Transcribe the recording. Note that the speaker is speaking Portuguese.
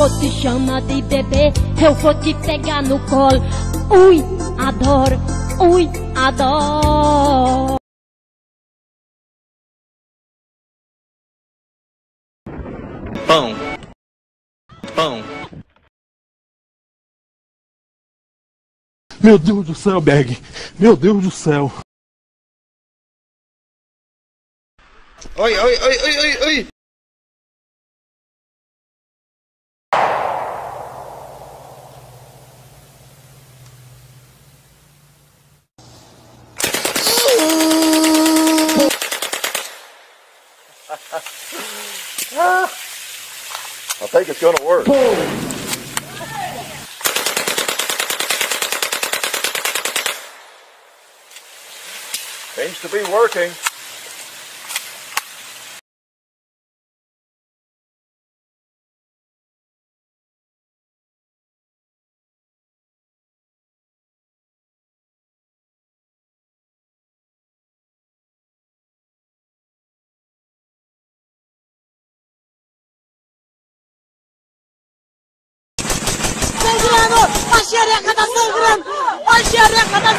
vou te chamar de bebê, eu vou te pegar no colo. Ui, adoro, ui, adoro. Pão. Pão. Meu Deus do céu, Berg. Meu Deus do céu. Oi, oi, oi, oi, oi, oi. I think it's gonna work. Seems to be working. yere kadar sığırım. Baş yere kadar